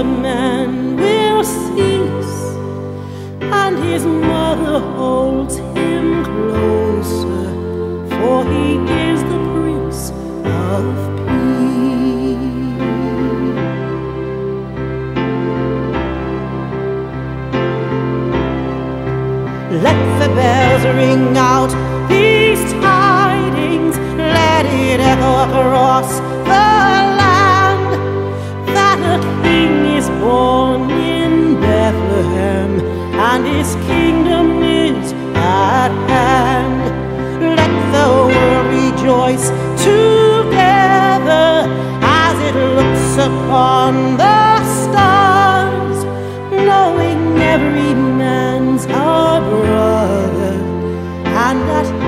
of man will cease, and his mother holds him closer, for he is the Prince of Peace. Let the bells ring out these tidings, let it echo across upon the stars, knowing every man's our brother and that